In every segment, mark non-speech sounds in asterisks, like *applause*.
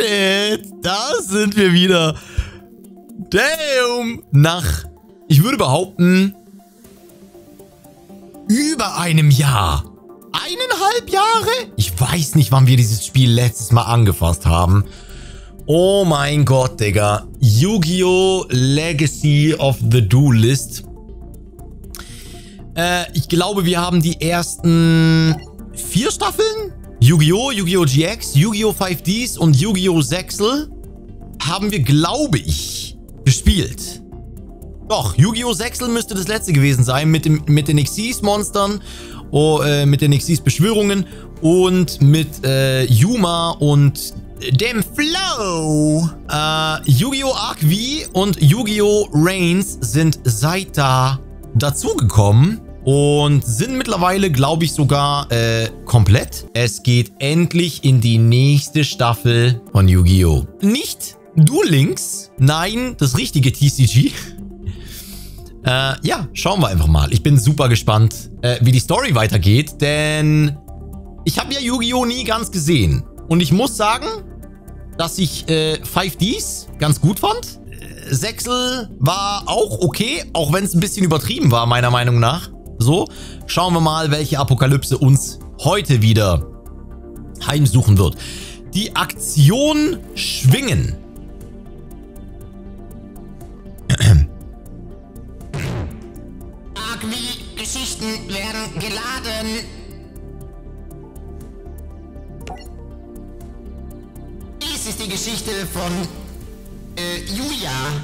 shit. Da sind wir wieder. Damn. Nach, ich würde behaupten, über einem Jahr. Eineinhalb Jahre? Ich weiß nicht, wann wir dieses Spiel letztes Mal angefasst haben. Oh mein Gott, Digga. Yu-Gi-Oh! Legacy of the Duelist. Äh, ich glaube, wir haben die ersten vier Staffeln? Yu-Gi-Oh!, Yu-Gi-Oh! GX, Yu-Gi-Oh! 5Ds und Yu-Gi-Oh! Sexel haben wir, glaube ich, gespielt. Doch, Yu-Gi-Oh! Sexel müsste das letzte gewesen sein mit, dem, mit den Xyz-Monstern, oh, äh, mit den Xyz-Beschwörungen und mit äh, Yuma und dem Flow. Äh, Yu-Gi-Oh! Arc V und Yu-Gi-Oh! Reigns sind seit da dazugekommen und sind mittlerweile, glaube ich, sogar äh, komplett. Es geht endlich in die nächste Staffel von Yu-Gi-Oh! Nicht Duel Links, nein, das richtige TCG. *laughs* Äh, ja, schauen wir einfach mal. Ich bin super gespannt, äh, wie die Story weitergeht, denn ich habe ja Yu-Gi-Oh! nie ganz gesehen. Und ich muss sagen, dass ich äh, 5Ds ganz gut fand. Äh, Sechsel war auch okay, auch wenn es ein bisschen übertrieben war, meiner Meinung nach. So, schauen wir mal, welche Apokalypse uns heute wieder heimsuchen wird. Die Aktion Schwingen. Geschichten werden geladen. Dies ist die Geschichte von äh, Yuya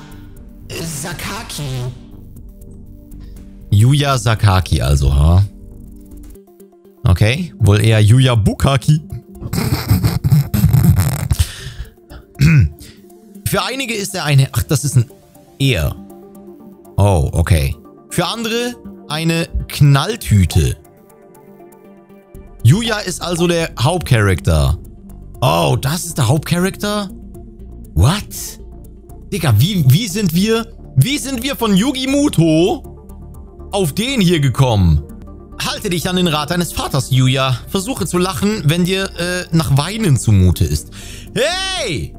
Sakaki. Yuya Sakaki also, ha? Okay, wohl eher Yuya Bukaki. Für einige ist er eine... Ach, das ist ein Er. Oh, okay. Für andere eine Knalltüte. Yuya ist also der Hauptcharakter. Oh, das ist der Hauptcharakter? What? Digga, wie, wie sind wir... Wie sind wir von Yugi Muto auf den hier gekommen? Halte dich an den Rat deines Vaters, Yuya. Versuche zu lachen, wenn dir äh, nach Weinen zumute ist. Hey!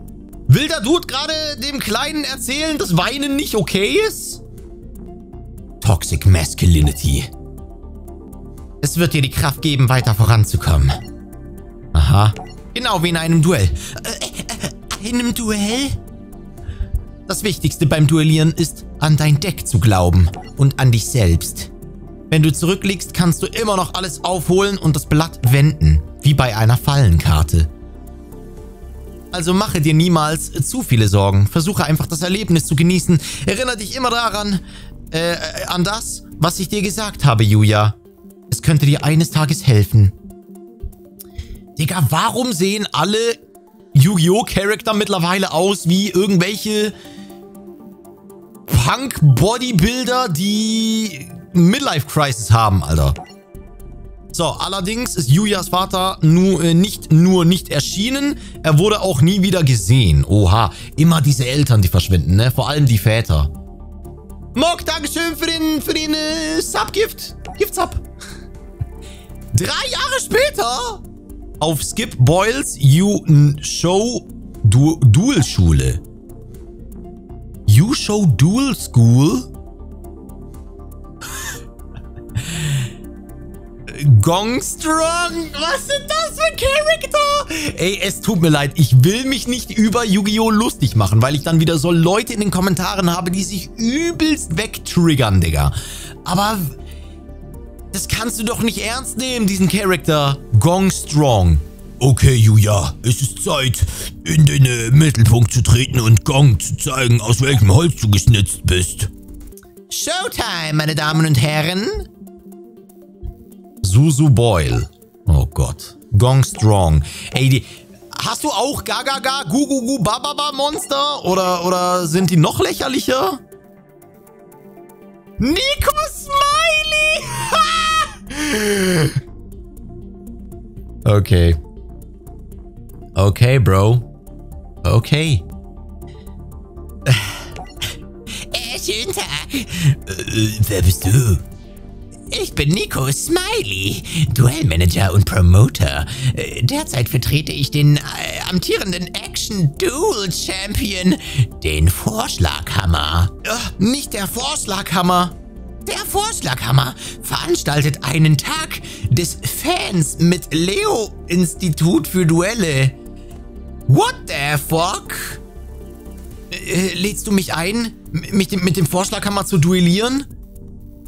Will der Dude gerade dem Kleinen erzählen, dass Weinen nicht okay ist? Toxic Masculinity. Es wird dir die Kraft geben, weiter voranzukommen. Aha. Genau wie in einem Duell. Äh, äh, einem Duell? Das Wichtigste beim Duellieren ist, an dein Deck zu glauben und an dich selbst. Wenn du zurückliegst, kannst du immer noch alles aufholen und das Blatt wenden, wie bei einer Fallenkarte. Also mache dir niemals zu viele Sorgen. Versuche einfach das Erlebnis zu genießen. Erinnere dich immer daran, äh, an das, was ich dir gesagt habe, Julia. Es könnte dir eines Tages helfen. Digga, warum sehen alle Yu-Gi-Oh! Charakter mittlerweile aus wie irgendwelche Punk-Bodybuilder, die Midlife-Crisis haben, Alter. So, allerdings ist Yuyas Vater nur, äh, nicht nur nicht erschienen, er wurde auch nie wieder gesehen. Oha, immer diese Eltern, die verschwinden, ne? Vor allem die Väter. Mok, Dankeschön für den, für den äh, Sub-Gift. Gift-Sub. *laughs* Drei Jahre später auf Skip Boyles You Show du Dual Show Dual School? Gong Strong? Was sind das für Charakter? Ey, es tut mir leid. Ich will mich nicht über Yu-Gi-Oh! lustig machen, weil ich dann wieder so Leute in den Kommentaren habe, die sich übelst wegtriggern, Digga. Aber das kannst du doch nicht ernst nehmen, diesen Charakter. Gong Strong. Okay, Yuya, es ist Zeit, in den äh, Mittelpunkt zu treten und Gong zu zeigen, aus welchem Holz du geschnitzt bist. Showtime, meine Damen und Herren. Susu Boyle. Oh Gott. Gong Strong. Ey, die, hast du auch Gagaga, Gugugu, Bababa Monster? Oder, oder sind die noch lächerlicher? Nico Smiley! *laughs* okay. Okay, Bro. Okay. Äh, schönen Tag. Äh, wer bist du? Ich bin Nico Smiley, Duellmanager und Promoter. Äh, Derzeit vertrete ich den äh, amtierenden legendärischen Duel Champion, den Vorschlaghammer. Äh, nicht der Vorschlaghammer. Der Vorschlaghammer veranstaltet einen Tag des Fans mit Leo-Institut für Duelle. What the fuck? Äh, lädst du mich ein, mich mit dem Vorschlaghammer zu duellieren?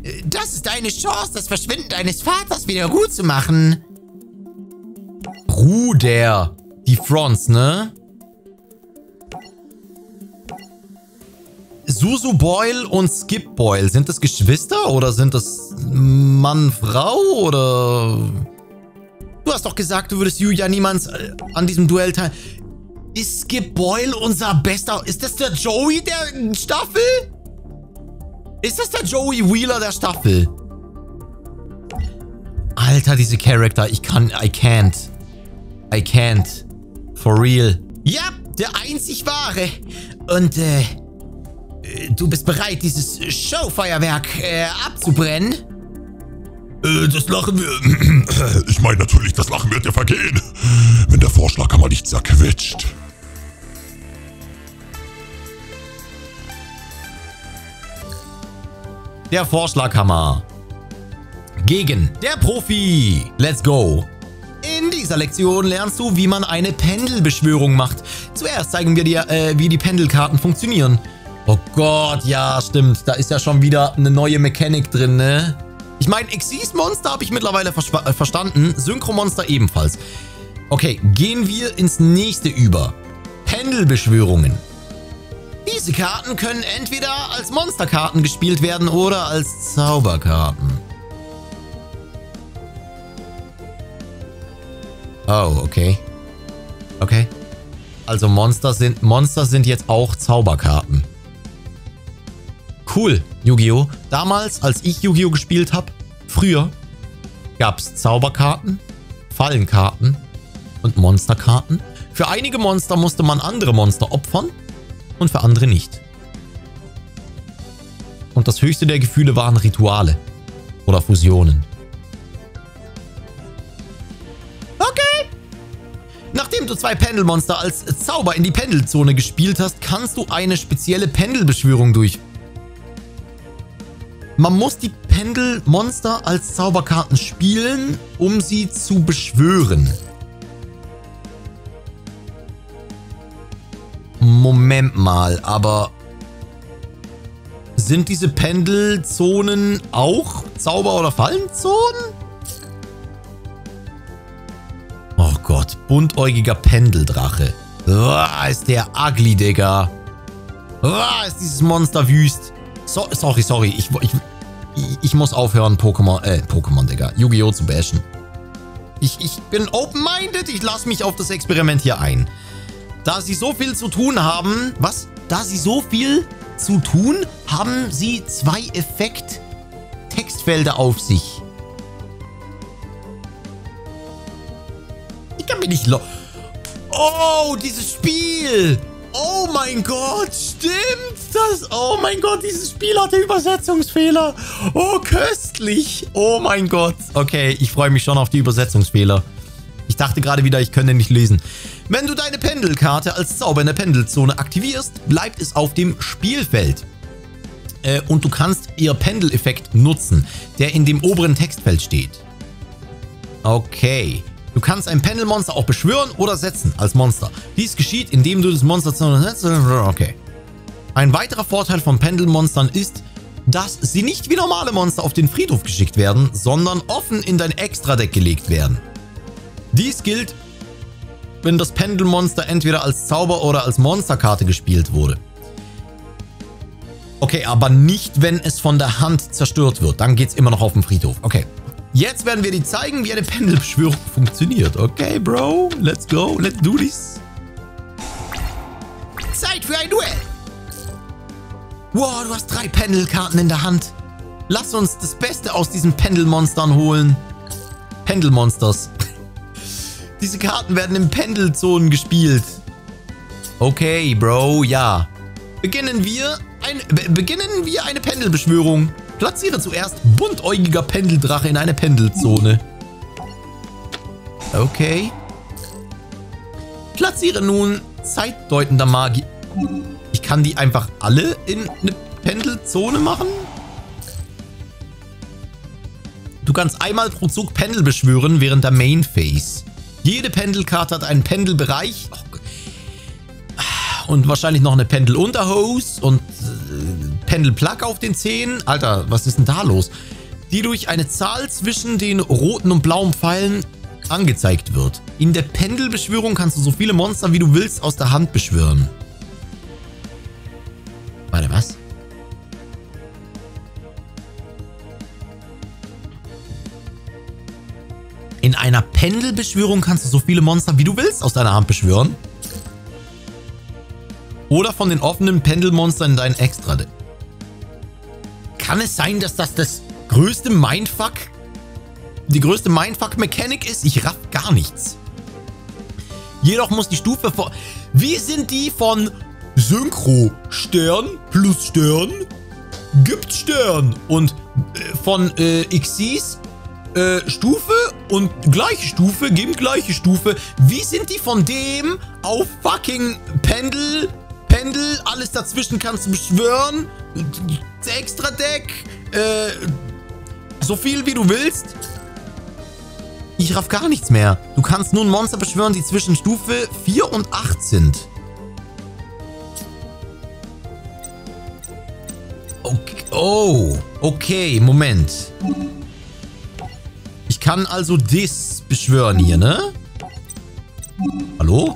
Äh, das ist deine Chance, das Verschwinden deines Vaters wieder gut zu machen. Bruder. Die Fronts, ne? Susu Boyle und Skip Boyle, sind das Geschwister oder sind das Mann, Frau oder... Du hast doch gesagt, du würdest Julia niemals äh, an diesem Duell teil... Ist Boyle unser bester... Ist das der Joey der Staffel? Ist das der Joey Wheeler der Staffel? Alter, diese Charakter, ich kann... I can't. I can't. For real. Ja, der einzig wahre. Und, äh, du bist bereit, dieses Showfeuerwerk äh, abzubrennen? Äh, das Lachen wir... *clears throat* Ich meine natürlich, das Lachen wird dir vergehen, wenn der Vorschlaghammer nicht zerquetscht. Der Vorschlaghammer. Gegen der Profi. Let's go. In dieser Lektion lernst du, wie man eine Pendelbeschwörung macht. Zuerst zeigen wir dir, äh, wie die Pendelkarten funktionieren. Oh Gott, ja, stimmt. Da ist ja schon wieder eine neue Mechanik drin, ne? Ich meine, Exis-Monster habe ich mittlerweile äh, verstanden. Synchro-Monster ebenfalls. Okay, gehen wir ins nächste über. Pendelbeschwörungen. Diese Karten können entweder als Monsterkarten gespielt werden oder als Zauberkarten. Oh, okay. Okay. Also Monster sind, Monster sind jetzt auch Zauberkarten. Cool, Yu-Gi-Oh! Damals, als ich Yu-Gi-Oh! gespielt habe, früher, gab es Zauberkarten, Fallenkarten und Monsterkarten. Für einige Monster musste man andere Monster opfern und für andere nicht. Und das höchste der Gefühle waren Rituale oder Fusionen. Nachdem du zwei Pendelmonster als Zauber in die Pendelzone gespielt hast, kannst du eine spezielle Pendelbeschwörung durch... Man muss die Pendelmonster als Zauberkarten spielen, um sie zu beschwören. Moment mal, aber... Sind diese Pendelzonen auch Zauber- oder Fallenzonen? Gott, buntäugiger Pendeldrache. Uah, ist der ugly, Digga. Uah, ist dieses Monster wüst. So, sorry, sorry. Ich, ich, ich muss aufhören, Pokémon, äh, Pokémon, Digga. Yu-Gi-Oh! zu bashen. Ich, ich bin open-minded. Ich lasse mich auf das Experiment hier ein. Da sie so viel zu tun haben... Was? Da sie so viel zu tun, haben sie zwei Effekt-Textfelder auf sich. kann mir nicht lo... Oh, dieses Spiel! Oh mein Gott, stimmt das? Oh mein Gott, dieses Spiel hatte Übersetzungsfehler. Oh, köstlich. Oh mein Gott. Okay, ich freue mich schon auf die Übersetzungsfehler. Ich dachte gerade wieder, ich könnte nicht lesen. Wenn du deine Pendelkarte als Zauber in der Pendelzone aktivierst, bleibt es auf dem Spielfeld. Äh, und du kannst ihr Pendeleffekt nutzen, der in dem oberen Textfeld steht. Okay. Du kannst ein Pendelmonster auch beschwören oder setzen als Monster. Dies geschieht, indem du das Monster setzt. Okay. Ein weiterer Vorteil von Pendelmonstern ist, dass sie nicht wie normale Monster auf den Friedhof geschickt werden, sondern offen in dein Extra-Deck gelegt werden. Dies gilt, wenn das Pendelmonster entweder als Zauber- oder als Monsterkarte gespielt wurde. Okay, aber nicht, wenn es von der Hand zerstört wird. Dann geht es immer noch auf den Friedhof. Okay. Jetzt werden wir dir zeigen, wie eine Pendelbeschwörung *laughs* funktioniert. Okay, Bro, let's go, let's do this. Zeit für ein Duell. Wow, du hast drei Pendelkarten in der Hand. Lass uns das Beste aus diesen Pendelmonstern holen. Pendelmonsters. *laughs* Diese Karten werden in Pendelzonen gespielt. Okay, Bro, ja. Beginnen wir, ein, beginnen wir eine Pendelbeschwörung. Platziere zuerst buntäugiger Pendeldrache in eine Pendelzone. Okay. Platziere nun zeitdeutender Magie. Kann die einfach alle in eine Pendelzone machen? Du kannst einmal pro Zug Pendel beschwören während der Main Phase. Jede Pendelkarte hat einen Pendelbereich. Und wahrscheinlich noch eine Pendelunterhose und äh, Pendelplug auf den Zehen. Alter, was ist denn da los? Die durch eine Zahl zwischen den roten und blauen Pfeilen angezeigt wird. In der Pendelbeschwörung kannst du so viele Monster, wie du willst, aus der Hand beschwören. Warte, was? In einer Pendelbeschwörung kannst du so viele Monster, wie du willst, aus deiner Hand beschwören. Oder von den offenen Pendelmonstern in dein extra -Deck. Kann es sein, dass das das größte Mindfuck, die größte Mindfuck-Mechanik ist? Ich raff gar nichts. Jedoch muss die Stufe vor... Wie sind die von Synchro Stern plus Stern gibt Stern und äh, von äh, Xyz äh, Stufe und gleiche Stufe geben gleiche Stufe. Wie sind die von dem auf fucking Pendel, Pendel, alles dazwischen kannst du beschwören, extra Deck, äh, so viel wie du willst. Ich raff gar nichts mehr. Du kannst nun Monster beschwören, die zwischen Stufe 4 und 8 sind. Oh, okay, Moment. Ich kann also das beschwören hier, ne? Hallo?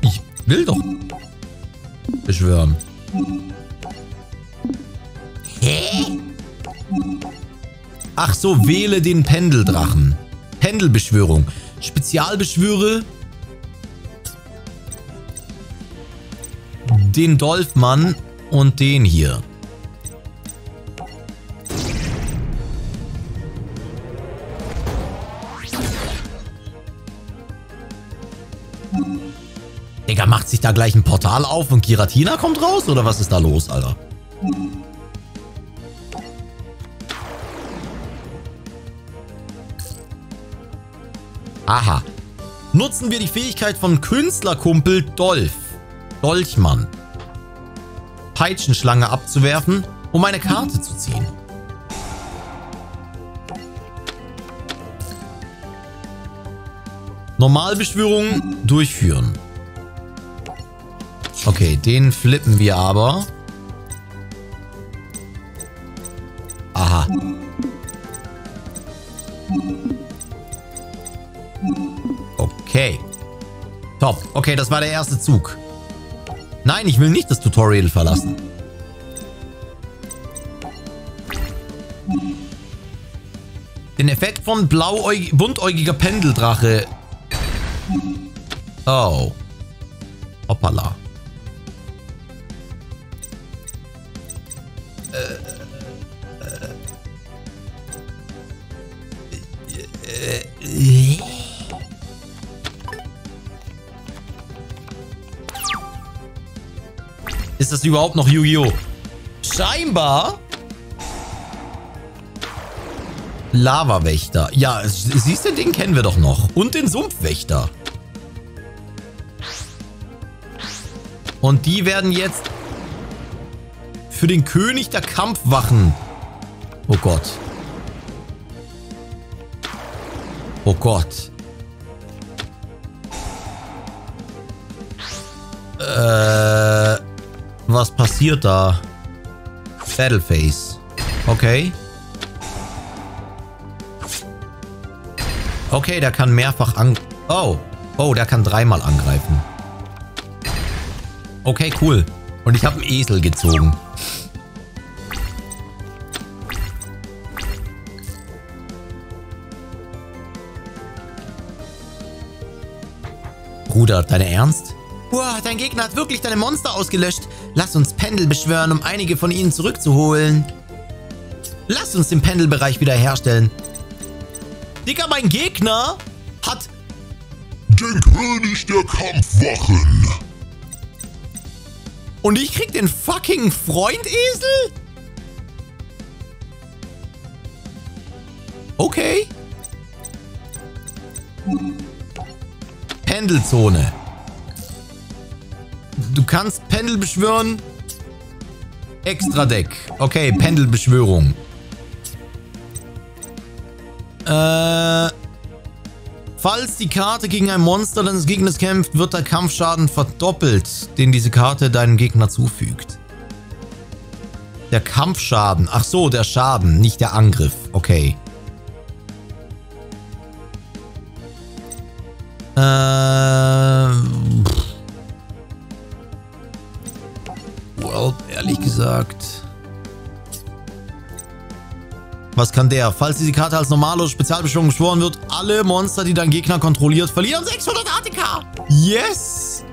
Ich will doch beschwören. Hä? Ach so, wähle den Pendeldrachen. Pendelbeschwörung. Spezialbeschwöre den Dolphmann und den hier. Digga, macht sich da gleich ein Portal auf und Giratina kommt raus? Oder was ist da los, Alter? Aha. Nutzen wir die Fähigkeit von Künstlerkumpel Dolph. Dolchmann. Peitschenschlange abzuwerfen, um eine Karte zu ziehen. Normalbeschwörung durchführen. Okay, den flippen wir aber. Aha. Okay. Top. Okay, das war der erste Zug. Nein, ich will nicht das Tutorial verlassen. Den Effekt von buntäugiger Pendeldrache. Oh. Hoppala. Ist das überhaupt noch Yu-Gi-Oh? Scheinbar. Lava-Wächter. Ja, siehst du, den kennen wir doch noch. Und den Sumpfwächter. Und die werden jetzt für den König der Kampfwachen. Oh Gott. Oh Gott. Äh, was passiert da? Battleface. Okay. Okay, der kann mehrfach an... Oh. Oh, der kann dreimal angreifen. Okay, cool. Und ich habe einen Esel gezogen. Bruder, deine Ernst? Wow, dein Gegner hat wirklich deine Monster ausgelöscht. Lass uns Pendel beschwören, um einige von ihnen zurückzuholen. Lass uns den Pendelbereich wiederherstellen. Digga, mein Gegner hat... Den König der Kampfwachen. Und ich krieg den fucking Freundesel? Okay. Pendelzone. Kannst Pendel beschwören. Extra Deck. Okay, Pendelbeschwörung. Äh... Falls die Karte gegen ein Monster deines Gegners kämpft, wird der Kampfschaden verdoppelt, den diese Karte deinem Gegner zufügt. Der Kampfschaden. Ach so, der Schaden, nicht der Angriff. Okay. Äh... gesagt... Was kann der? Falls diese Karte als normale Spezialbeschwörung beschworen wird, alle Monster, die dein Gegner kontrolliert, verlieren 600 ATK. Yes!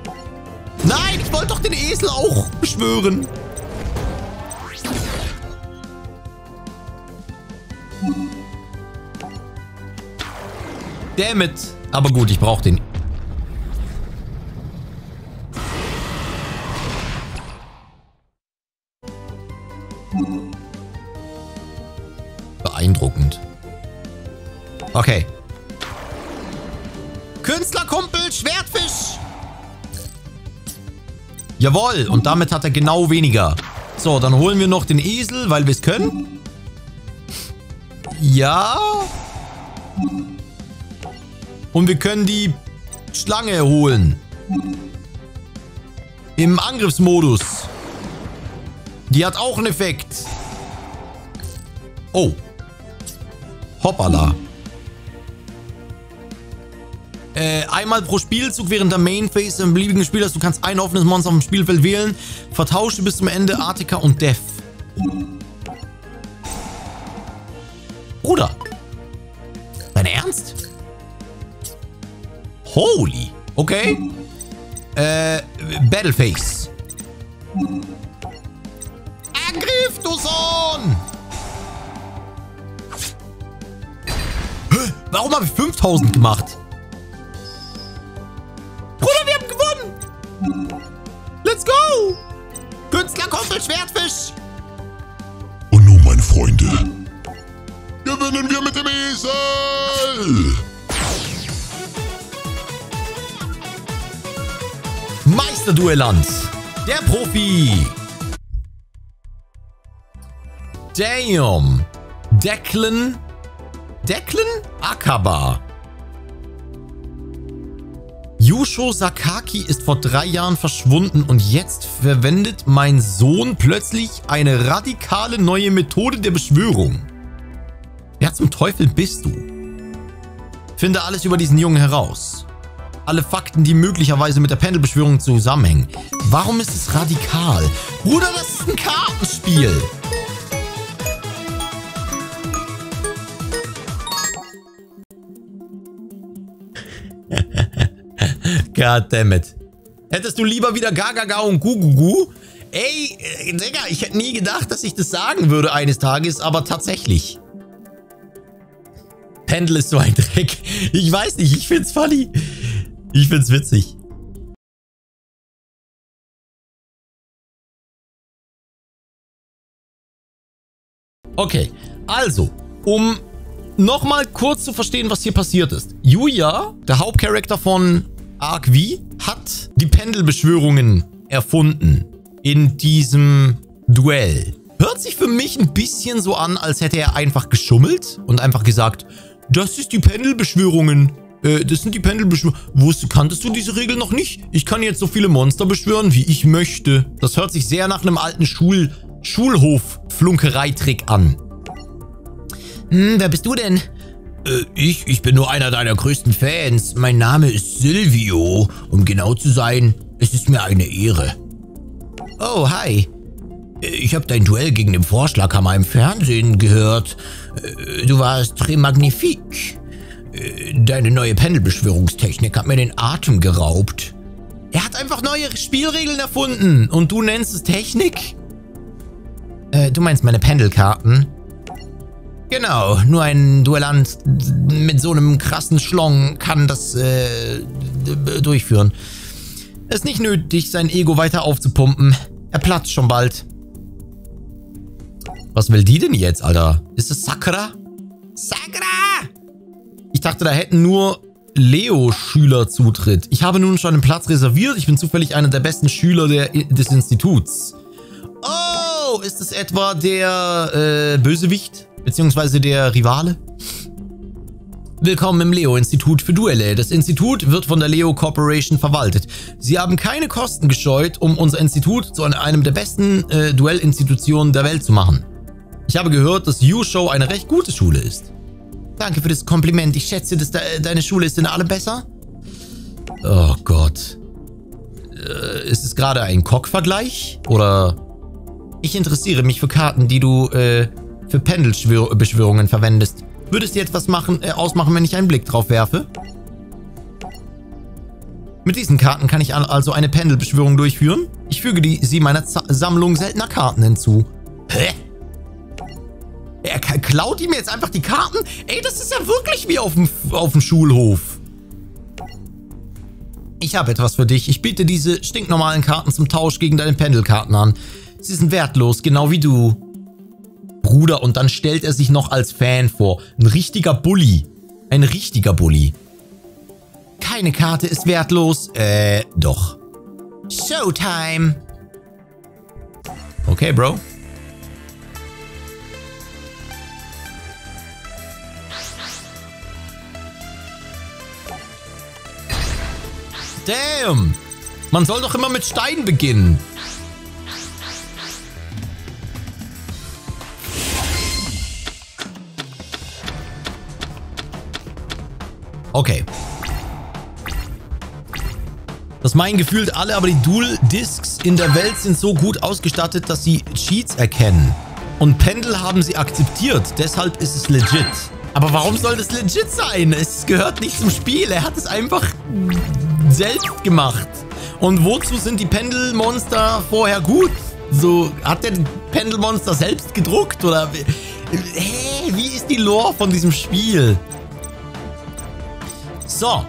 Nein, ich wollte doch den Esel auch beschwören. Damn it. Aber gut, ich brauche den. Jawohl, und damit hat er genau weniger. So, dann holen wir noch den Esel, weil wir es können. Ja. Und wir können die Schlange holen. Im Angriffsmodus. Die hat auch einen Effekt. Oh. Hoppala. Äh, einmal pro Spielzug während der Main Phase im beliebigen Spielers. Du kannst ein offenes Monster auf dem Spielfeld wählen. Vertausche bis zum Ende Artika und Death. Bruder. Dein Ernst? Holy. Okay. Äh, Battleface. Angriff, du Sohn! Warum habe ich 5000 gemacht? Meisterduellant. Der Profi. Damn. Declan. Declan Akaba. Yusho Sakaki ist vor drei Jahren verschwunden und jetzt verwendet mein Sohn plötzlich eine radikale neue Methode der Beschwörung. Wer zum Teufel bist du? Finde alles über diesen Jungen heraus. Alle Fakten, die möglicherweise mit der Pendelbeschwörung zusammenhängen. Warum ist es radikal? Bruder, das ist ein Kartenspiel. *laughs* Goddammit. Hättest du lieber wieder Gagaga und Gugugu? Ey, äh, Digga, ich hätte nie gedacht, dass ich das sagen würde eines Tages, aber tatsächlich. Pendel ist so ein Dreck. Ich weiß nicht, ich find's funny. Ich find's witzig. Okay, also, um nochmal kurz zu verstehen, was hier passiert ist. Yuya, der Hauptcharakter von Arc V, hat die Pendelbeschwörungen erfunden in diesem Duell. Hört sich für mich ein bisschen so an, als hätte er einfach geschummelt und einfach gesagt, das ist die Pendelbeschwörungen. Äh, das sind die Pendelbeschwörungen. Wusst, kanntest du diese Regel noch nicht? Ich kann jetzt so viele Monster beschwören, wie ich möchte. Das hört sich sehr nach einem alten Schul Schulhof-Flunkereitrick an. Hm, wer bist du denn? Äh, ich, ich bin nur einer deiner größten Fans. Mein Name ist Silvio. Um genau zu sein, es ist mir eine Ehre. Oh, hi. Äh, Ich habe dein Duell gegen den Vorschlaghammer im Fernsehen gehört. Äh, Du warst très magnifique. Deine neue Pendelbeschwörungstechnik hat mir den Atem geraubt. Er hat einfach neue Spielregeln erfunden. Und du nennst es Technik? Äh, du meinst meine Pendelkarten? Genau, nur ein Duellant mit so einem krassen Schlong kann das äh, durchführen. Es ist nicht nötig, sein Ego weiter aufzupumpen. Er platzt schon bald. Was will die denn jetzt, Alter? Ist es Sakura? Sakura! Ich dachte, da hätten nur Leo-Schülerzutritt. Ich habe nun schon einen Platz reserviert. Ich bin zufällig einer der besten Schüler der, des Instituts. Oh, ist es etwa der äh, Bösewicht? Beziehungsweise der Rivale? Willkommen im Leo-Institut für Duelle. Das Institut wird von der Leo Corporation verwaltet. Sie haben keine Kosten gescheut, um unser Institut zu einem der besten äh, Duellinstitutionen der Welt zu machen. Ich habe gehört, dass U-Show eine recht gute Schule ist. Danke für das Kompliment. Ich schätze, dass de deine Schule ist in allem besser. Oh Gott. Äh, ist es gerade ein Cock-Vergleich? Oder... Ich interessiere mich für Karten, die du äh, für Pendelbeschwörungen verwendest. Würdest du etwas machen, äh, ausmachen, wenn ich einen Blick drauf werfe? Mit diesen Karten kann ich also eine Pendelbeschwörung durchführen. Ich füge die, sie meiner Z Sammlung seltener Karten hinzu. Hä? Klaut ihm jetzt einfach die Karten? Ey, das ist ja wirklich wie auf dem, auf dem Schulhof. Ich habe etwas für dich. Ich biete diese stinknormalen Karten zum Tausch gegen deine Pendelkarten an. Sie sind wertlos, genau wie du. Bruder, und dann stellt er sich noch als Fan vor. Ein richtiger Bully. Ein richtiger Bully. Keine Karte ist wertlos. Äh, doch. Showtime. Okay, Bro. Damn. Man soll doch immer mit Stein beginnen. Okay. Das meinen gefühlt alle, aber die Dual-Discs in der Welt sind so gut ausgestattet, dass sie Cheats erkennen. Und Pendel haben sie akzeptiert, deshalb ist es legit. Aber warum soll das legit sein? Es gehört nicht zum Spiel, er hat es einfach selbst gemacht. Und wozu sind die Pendelmonster vorher gut? So, hat der Pendelmonster selbst gedruckt? Oder, hä, wie ist die Lore von diesem Spiel? So.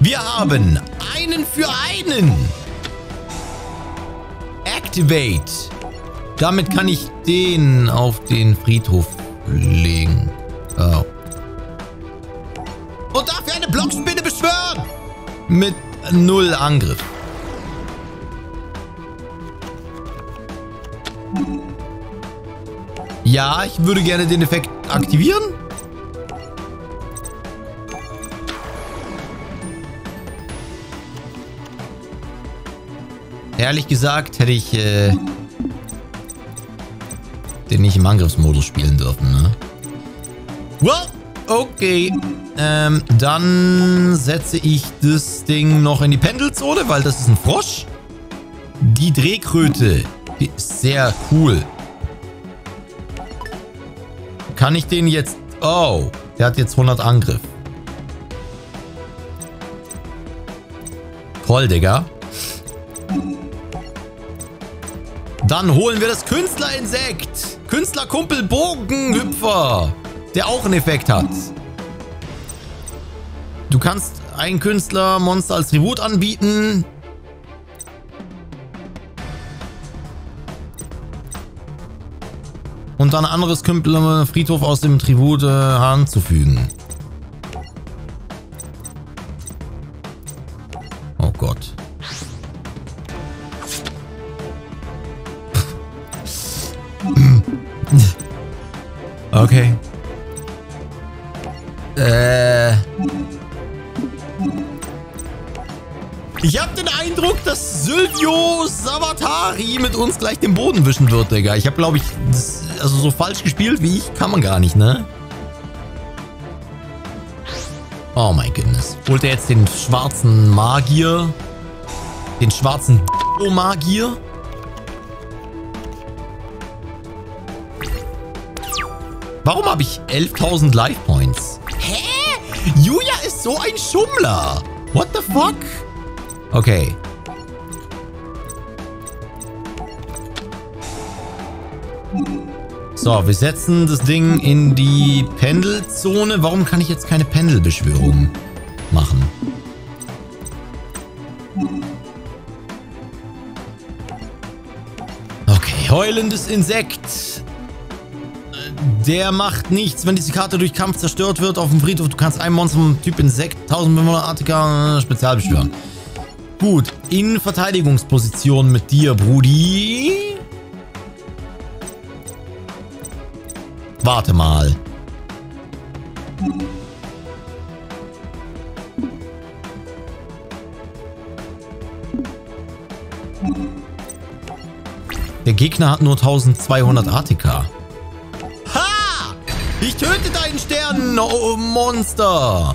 Wir haben einen für einen. Activate. Damit kann ich den auf den Friedhof legen. Oh. Mit null Angriff. Ja, ich würde gerne den Effekt aktivieren. Ehrlich gesagt hätte ich äh, den nicht im Angriffsmodus spielen dürfen, ne? Well, okay. Ähm, dann setze ich das Ding noch in die Pendelzone, weil das ist ein Frosch. Die Drehkröte die ist sehr cool. Kann ich den jetzt... Oh, der hat jetzt 100 Angriff. Toll, Digga. Dann holen wir das Künstlerinsekt. Künstlerkumpel Bogenhüpfer. Der auch einen Effekt hat. Du kannst ein Künstlermonster als Tribut anbieten. Und dann ein anderes Künstlerfriedhof aus dem Tribut äh, anzufügen. *laughs* Okay. Äh. Ich habe den Eindruck, dass Sylvio Savatari mit uns gleich den Boden wischen wird, Digga. Ich habe, glaube ich, also so falsch gespielt wie ich kann man gar nicht, ne? Oh mein goodness. Holt er jetzt den schwarzen Magier? Den schwarzen Magier? Warum habe ich 11.000 Life? Julia ist so ein Schummler. What the fuck? Okay. So, wir setzen das Ding in die Pendelzone. Warum kann ich jetzt keine Pendelbeschwörung machen? Okay, heulendes Insekt Der macht nichts, wenn diese Karte durch Kampf zerstört wird auf dem Friedhof. Du kannst ein Monster vom Typ Insekt, 1500 Artika, Spezial beschwören. Gut, in Verteidigungsposition mit dir, Brudi. Warte mal. Der Gegner hat nur 1200 ATK. Ich töte deinen Sternenmonster!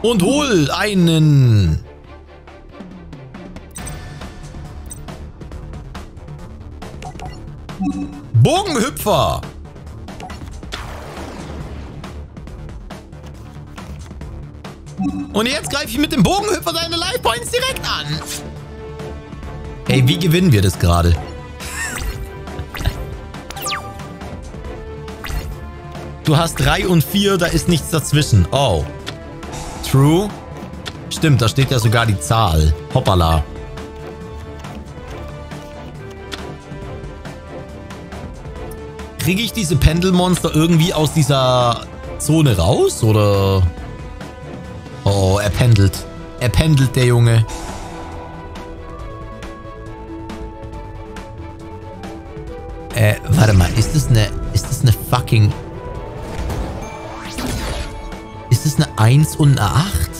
Und hol einen... Bogenhüpfer! Und jetzt greife ich mit dem Bogenhüpfer deine Life Points direkt an. Ey, wie gewinnen wir das gerade? Du hast 3 und 4, da ist nichts dazwischen. Oh. True? Stimmt, da steht ja sogar die Zahl. Hoppala. Kriege ich diese Pendelmonster irgendwie aus dieser Zone raus, oder? Oh, er pendelt. Er pendelt, der Junge. Äh, warte mal, ist das eine, ist das eine fucking ist eine 1 und eine 8?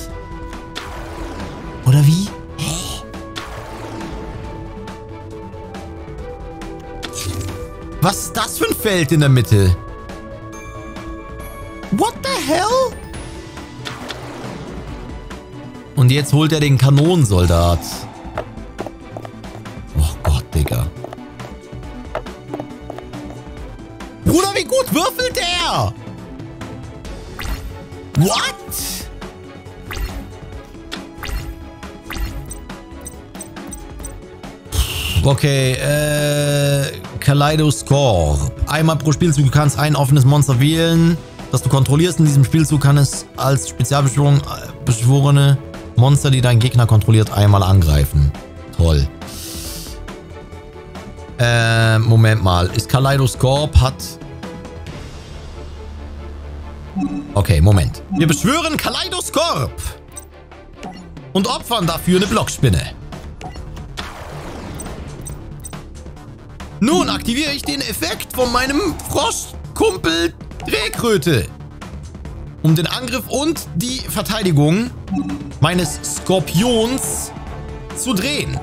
Oder wie? Hä? Was ist das für ein Feld in der Mitte? What the hell? Und jetzt holt er den Kanonensoldat. Okay, äh, Kaleidoskop. Einmal pro Spielzug, du kannst ein offenes Monster wählen, das du kontrollierst. In diesem Spielzug kann es als Spezialbeschwörung äh, beschworene Monster, die dein Gegner kontrolliert, einmal angreifen. Toll. Äh, Moment mal. Ist Kaleidoskop hat Okay, Moment. Wir beschwören Kaleidoskop. Und opfern dafür eine Blockspinne. Nun aktiviere ich den Effekt von meinem Froschkumpel Drehkröte. Um den Angriff und die Verteidigung meines Skorpions zu drehen.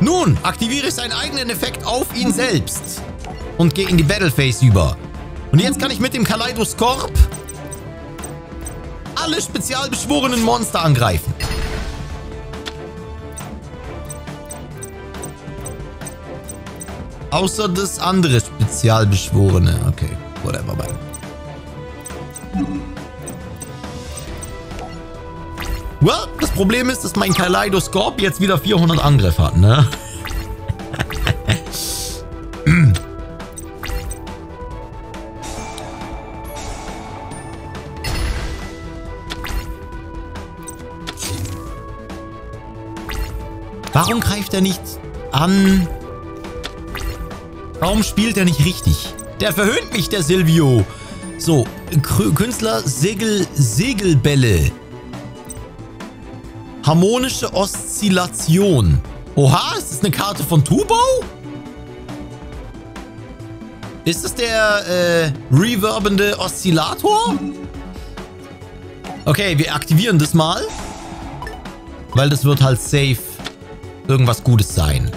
Nun aktiviere ich seinen eigenen Effekt auf ihn selbst. Und gehe in die Battleface über. Und jetzt kann ich mit dem Kaleidoskop alle spezialbeschworenen Monster angreifen. Außer das andere Spezialbeschworene. Okay, whatever. Bye. Well, das Problem ist, dass mein Kaleidoskop jetzt wieder 400 Angriff hat, ne? Warum greift er nicht an? Warum spielt er nicht richtig? Der verhöhnt mich, der Silvio. So, Künstler Segel, Segelbälle. Harmonische Oszillation. Oha, ist das eine Karte von Tubo? Ist das der äh, reverbende Oszillator? Okay, wir aktivieren das mal. Weil das wird halt safe irgendwas Gutes sein.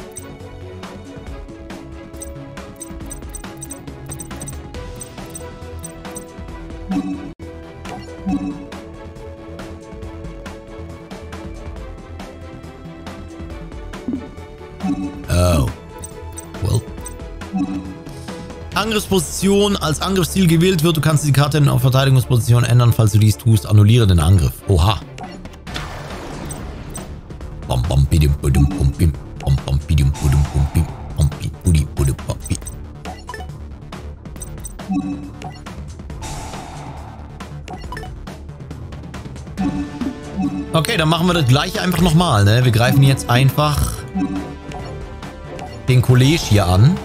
Oh. Well. Angriffsposition als Angriffsziel gewählt wird. Du kannst die Karte in auf Verteidigungsposition ändern. Falls du dies tust, annulliere den Angriff. Oha. Bom, bom, bidim, budum, bum, bim. Bom, bom, bidim, budum, bum, bim. Bom, bi, budi, budum, bom, bi. Okay, dann machen wir das gleiche einfach nochmal, ne? Wir greifen jetzt einfach den College hier an.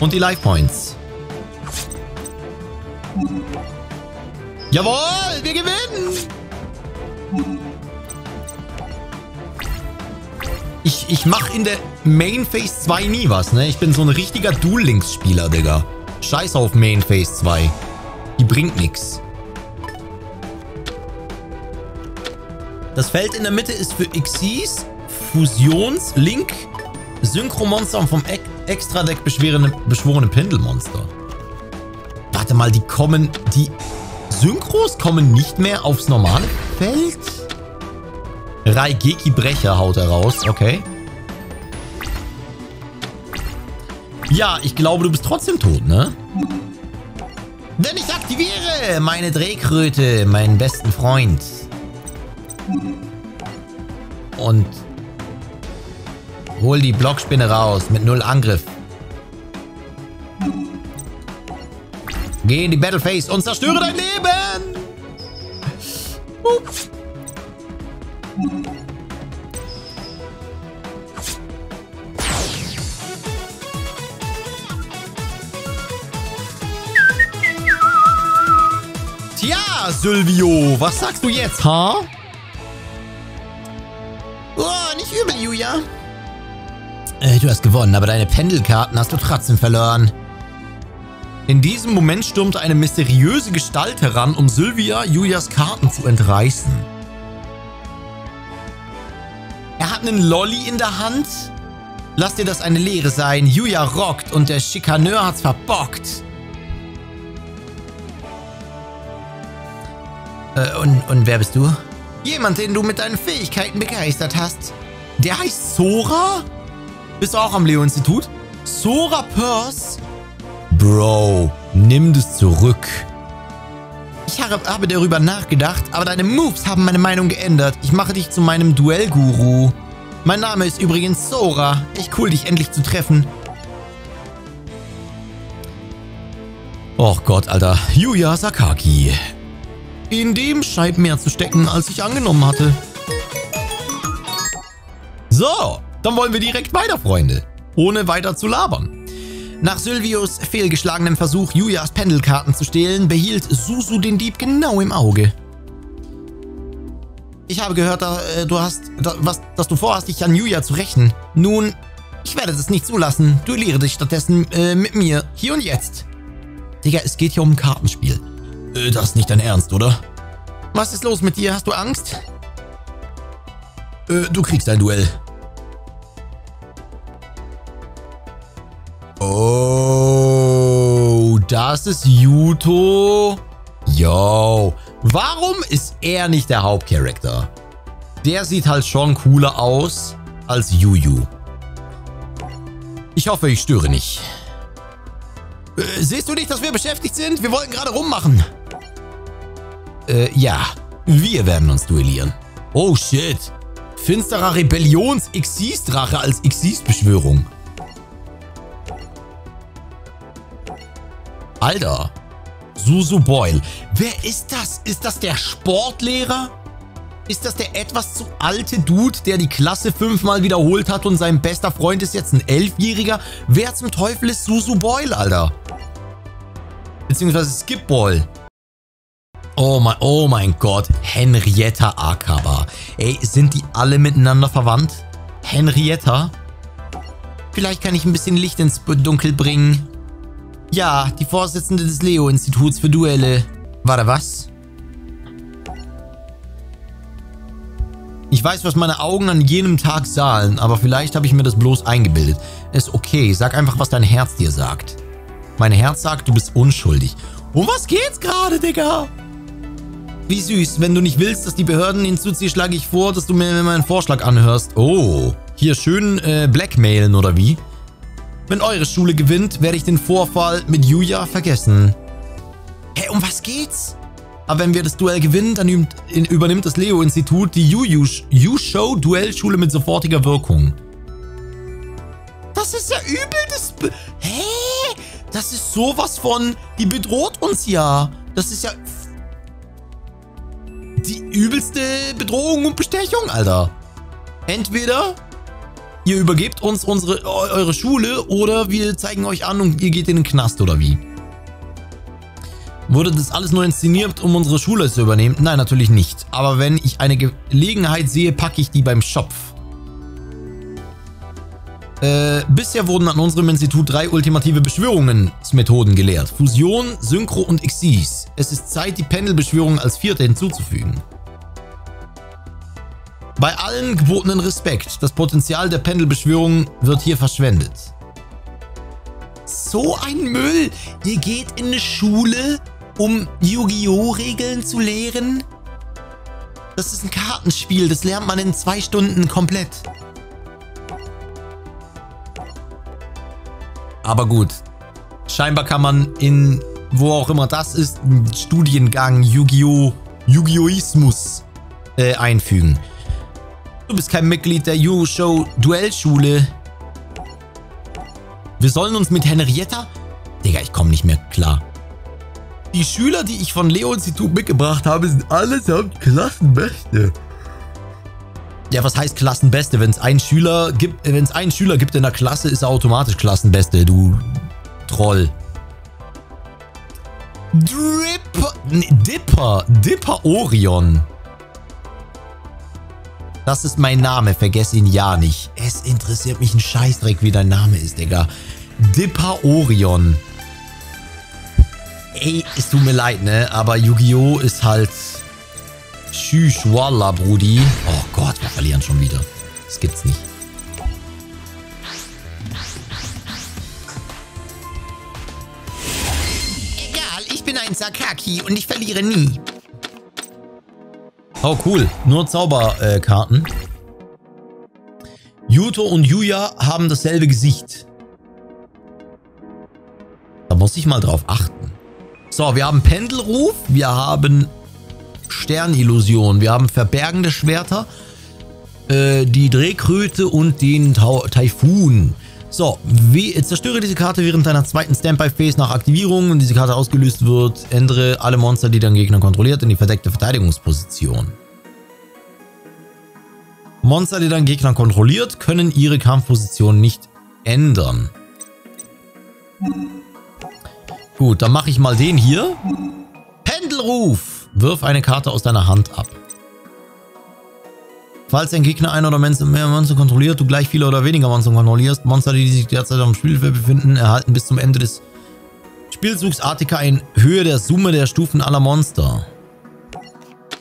Und die Life Points. Jawohl, wir gewinnen! Ich, ich mache in der Main Phase 2 nie was, ne? Ich bin so ein richtiger Duel-Links-Spieler, Digga. Scheiß auf Main Phase 2. Die bringt nichts. Das Feld in der Mitte ist für Xyz, Fusions, Link, Synchromonster und vom Extra-Deck beschworene Pendelmonster. Warte mal, die kommen... Die Synchros kommen nicht mehr aufs normale Feld? Raigeki Brecher haut er raus. Okay. Ja, ich glaube, du bist trotzdem tot, ne? Denn ich aktiviere meine Drehkröte, meinen besten Freund. Und hol die Blockspinne raus mit null Angriff. Geh in die Battleface und zerstöre dein Leben! Ups. Tja, Sylvio, was sagst du jetzt, ha? Huh? Nicht übel, Julia. Äh, du hast gewonnen, aber deine Pendelkarten hast du trotzdem verloren. In diesem Moment stürmte eine mysteriöse Gestalt heran, um Sylvia Julias Karten zu entreißen. Er hat einen Lolly in der Hand. Lass dir das eine Lehre sein. Julia rockt und der Schikaneur hat's verbockt. Äh, und, und wer bist du? Jemand, den du mit deinen Fähigkeiten begeistert hast. Der heißt Sora? Bist du auch am Leo-Institut? Sora Purse? Bro, nimm das zurück. Ich habe darüber nachgedacht, aber deine Moves haben meine Meinung geändert. Ich mache dich zu meinem Duellguru. Mein Name ist übrigens Sora. Ich cool, dich endlich zu treffen. Och Gott, Alter. Yuya Sakaki. In dem scheint mehr zu stecken, als ich angenommen hatte. So, dann wollen wir direkt weiter, Freunde. Ohne weiter zu labern. Nach Sylvios fehlgeschlagenem Versuch, Julias Pendelkarten zu stehlen, behielt Susu den Dieb genau im Auge. Ich habe gehört, äh, du hast, was, dass du vorhast, dich an Julia zu rächen. Nun, ich werde das nicht zulassen. Duelliere dich stattdessen äh, mit mir, hier und jetzt. Digga, es geht hier um ein Kartenspiel. Äh, das ist nicht dein Ernst, oder? Was ist los mit dir? Hast du Angst? Äh, du kriegst ein Duell. Oh, das ist Yuto. Yo, warum ist er nicht der Hauptcharakter? Der sieht halt schon cooler aus als Yuyu. Ich hoffe, ich störe nicht. Äh, siehst du nicht, dass wir beschäftigt sind? Wir wollten gerade rummachen. Äh, ja. Wir werden uns duellieren. Oh shit. Finsterer Rebellions-Xyz-Drache als Xyz-Beschwörung. Alter. Susu Boyle. Wer ist das? Ist das der Sportlehrer? Ist das der etwas zu alte Dude, der die Klasse fünfmal wiederholt hat und sein bester Freund ist jetzt ein Elfjähriger? Wer zum Teufel ist Susu Boyle, Alter? Beziehungsweise Skip Boyle. Oh mein, oh mein Gott, Henrietta Akaba. Ey, sind die alle miteinander verwandt? Henrietta? Vielleicht kann ich ein bisschen Licht ins Dunkel bringen. Ja, die Vorsitzende des Leo-Instituts für Duelle. Warte, was? Ich weiß, was meine Augen an jenem Tag sahen, aber vielleicht habe ich mir das bloß eingebildet. Ist okay, sag einfach, was dein Herz dir sagt. Mein Herz sagt, du bist unschuldig. Um was geht's gerade, Digga? Wie süß. Wenn du nicht willst, dass die Behörden hinzuziehen, schlage ich vor, dass du mir meinen Vorschlag anhörst. Oh, hier schön äh, blackmailen oder wie? Wenn eure Schule gewinnt, werde ich den Vorfall mit Yuya vergessen. Hä, um was geht's? Aber wenn wir das Duell gewinnen, dann übernimmt das Leo-Institut die Yu-Show-Duellschule mit sofortiger Wirkung. Das ist ja übel, das... Hä? Das ist sowas von... Die bedroht uns ja. Das ist ja... Die übelste Bedrohung und Bestechung, Alter. Entweder ihr übergebt uns unsere, eure Schule oder wir zeigen euch an und ihr geht in den Knast oder wie? Wurde das alles nur inszeniert, um unsere Schule zu übernehmen? Nein, natürlich nicht. Aber wenn ich eine Gelegenheit sehe, packe ich die beim Schopf. Äh, bisher wurden an unserem Institut drei ultimative Beschwörungsmethoden gelehrt. Fusion, Synchro und Exis. Es ist Zeit, die Pendelbeschwörung als vierte hinzuzufügen. Bei allen gebotenen Respekt. Das Potenzial der Pendelbeschwörung wird hier verschwendet. So ein Müll. Ihr geht in eine Schule, um Yu-Gi-Oh! Regeln zu lehren? Das ist ein Kartenspiel. Das lernt man in zwei Stunden komplett. Aber gut. Scheinbar kann man in, wo auch immer das ist, einen Studiengang Yu-Gi-Oh! Yu-Gi-Ohismus äh, einfügen. Du bist kein Mitglied der Yu-Show Duellschule. Wir sollen uns mit Henrietta... Digga, ich komme nicht mehr klar. Die Schüler, die ich von Leo-Institut mitgebracht habe, sind allesamt Klassenbeste. Ja, was heißt Klassenbeste? Wenn es einen Schüler gibt, einen Schüler gibt in der Klasse, ist er automatisch Klassenbeste, du Troll. Drip, nee, Dipper, Dipper Orion. Das ist mein Name, vergess ihn ja nicht. Es interessiert mich ein Scheißdreck, wie dein Name ist, Digga. Dipper Orion. Ey, es tut mir leid, ne? Aber Yu-Gi-Oh! ist halt Tschüss, Walla, Brudi. Oh Gott, wir verlieren schon wieder. Das gibt's nicht. Egal, ich bin ein Sakaki und ich verliere nie. Oh, cool. Nur Zauberkarten. Äh, Yuto und Yuya haben dasselbe Gesicht. Da muss ich mal drauf achten. So, wir haben Pendelruf, wir haben Sternillusion. Wir haben verbergende Schwerter, äh, die Drehkröte und den Tau Taifun. So, wie, zerstöre diese Karte während deiner zweiten Standby-Phase nach Aktivierung und diese Karte ausgelöst wird. Ändere alle Monster, die dein Gegner kontrolliert, in die verdeckte Verteidigungsposition. Monster, die dein Gegner kontrolliert, können ihre Kampfposition nicht ändern. Gut, dann mache ich mal den hier. Pendelruf! Wirf eine Karte aus deiner Hand ab. Falls ein Gegner ein oder mehr Monster kontrolliert, du gleich viele oder weniger Monster kontrollierst, Monster, die sich derzeit dem Spielfeld befinden, erhalten bis zum Ende des Spielzugs Artika in Höhe der Summe der Stufen aller Monster.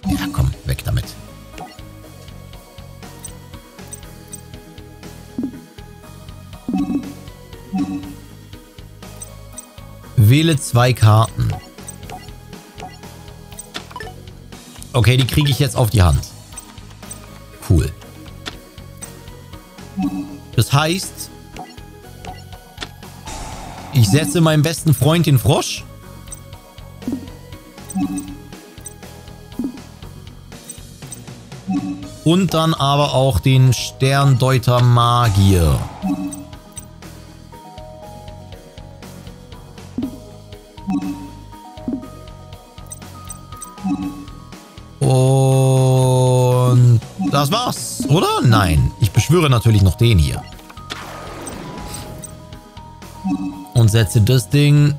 Ja, komm, weg damit. Wähle zwei Karten. Okay, die kriege ich jetzt auf die Hand. Cool. Das heißt, ich setze meinem besten Freund den Frosch. Und dann aber auch den Sterndeuter Magier. Beschwöre natürlich noch den hier. Und setze das Ding...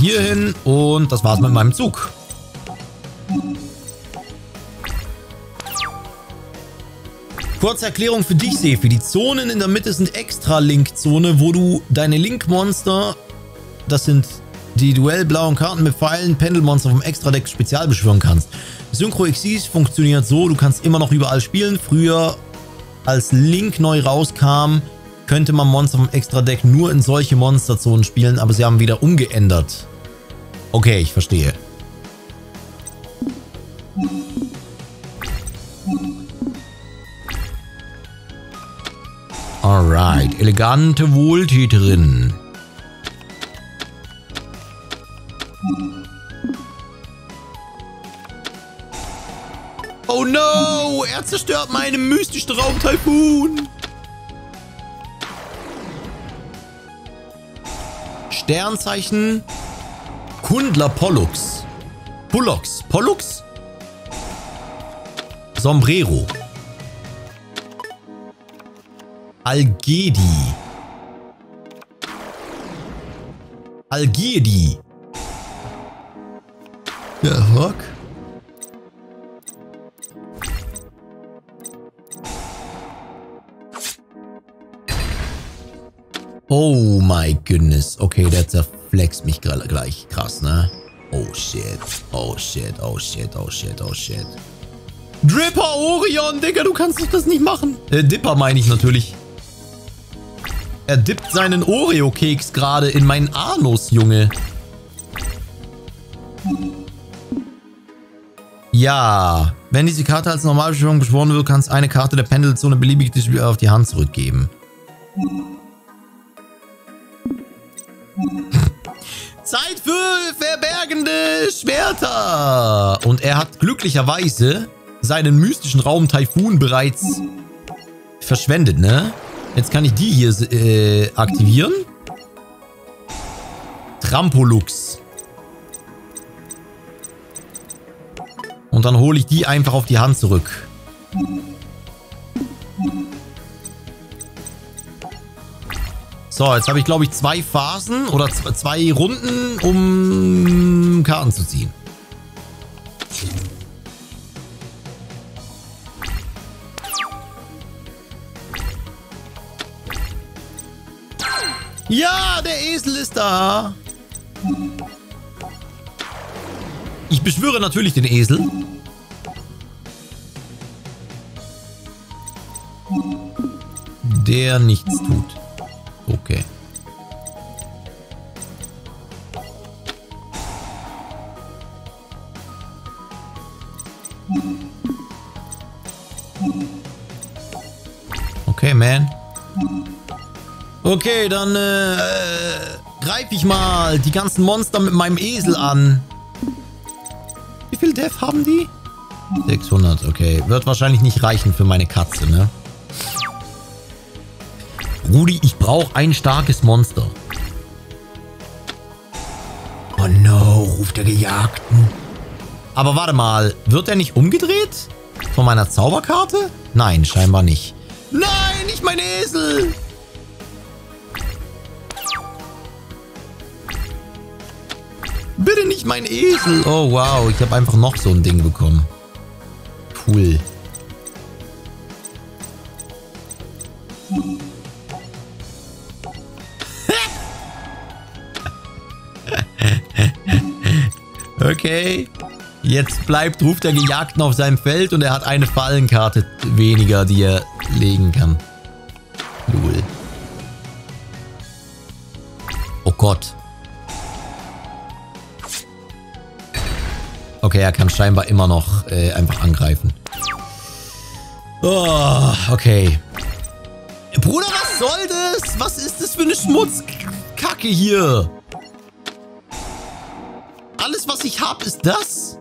Hier hin und das war's mit meinem Zug. Kurze Erklärung für dich, Sefi. Die Zonen in der Mitte sind Extra-Link-Zone, wo du deine Link-Monster, das sind die duellblauen Karten mit Pfeilen Pendelmonster vom Extra-Deck spezial beschwören kannst. Synchro Xyz funktioniert so, du kannst immer noch überall spielen. Früher, als Link neu rauskam, könnte man Monster vom Extra-Deck nur in solche Monsterzonen spielen, aber sie haben wieder umgeändert. Okay, ich verstehe. Alright, elegante Wohltäterin. Oh no! Er zerstört meinen mystischen Raumtaifun! Sternzeichen Kundler Pollux. Pollux. Pollux? Sombrero. Algedi. Algiedi. Ja, fuck. Oh my goodness. Okay, der zerflext mich gleich krass, ne? Oh shit. Oh shit. Oh shit. Oh shit. Oh shit. Dripper Orion, Digga, du kannst doch das nicht machen. Äh, Dipper meine ich natürlich. Er dippt seinen Oreo-Keks gerade in meinen Anus, Junge. Ja, wenn diese Karte als Normalbeschwörung beschworen wird, kannst eine Karte der Pendelzone beliebig auf die Hand zurückgeben. Zeit für verbergende Schwerter. Und er hat glücklicherweise seinen mystischen Raum Typhoon bereits verschwendet, ne? Jetzt kann ich die hier äh, aktivieren. Trampolux. Und dann hole ich die einfach auf die Hand zurück. So, jetzt habe ich, glaube ich, zwei Phasen oder zwei Runden, um Karten zu ziehen. Ja, der Esel ist da. Ich beschwöre natürlich den Esel. Der nichts tut. Okay. Okay, man. Okay, dann äh, greife ich mal die ganzen Monster mit meinem Esel an. Wie viel Death haben die? 600, okay. Wird wahrscheinlich nicht reichen für meine Katze, ne? Rudi, ich brauche ein starkes Monster. Oh no, ruft der Gejagten. Aber warte mal, wird er nicht umgedreht? Von meiner Zauberkarte? Nein, scheinbar nicht. Nein, nicht mein Esel! Bitte nicht mein Esel. Oh, wow. Ich habe einfach noch so ein Ding bekommen. Cool. Okay. Jetzt bleibt Ruf der Gejagten auf seinem Feld und er hat eine Fallenkarte weniger, die er legen kann. Cool. Oh Gott. Okay, er kann scheinbar immer noch äh, einfach angreifen. Oh, okay. Bruder, was soll das? Was ist das für eine Schmutzkacke hier? Alles, was ich habe, ist das?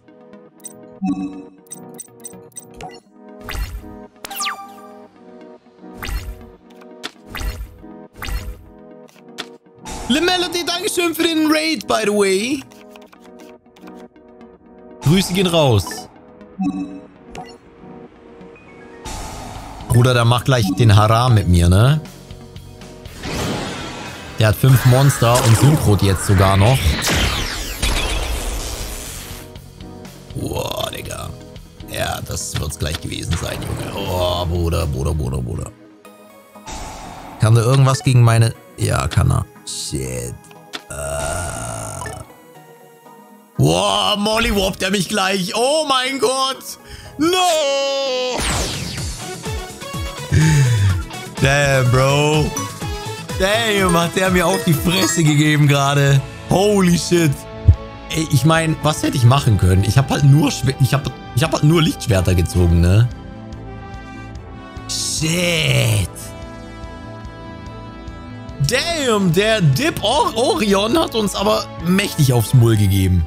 Le Melody, Dankeschön für den Raid, by the way. Grüße gehen raus. Bruder, der macht gleich den Haram mit mir, ne? Der hat fünf Monster und Synchrot jetzt sogar noch. Das wird's gleich gewesen sein, Junge. Oh, Bruder, Bruder, Bruder, Bruder. Kann der irgendwas gegen meine... Ja, kann er. Shit. Äh... Wow, Molly woppt er mich gleich. Oh mein Gott. No. Damn, Bro. Damn, hat der mir auf die Fresse gegeben gerade. Holy shit. Ey, ich meine, was hätte ich machen können? Ich habe halt nur ich habe ich hab halt nur Lichtschwerter gezogen, ne? Shit. Damn, der Dip Orion hat uns aber mächtig aufs Mull gegeben.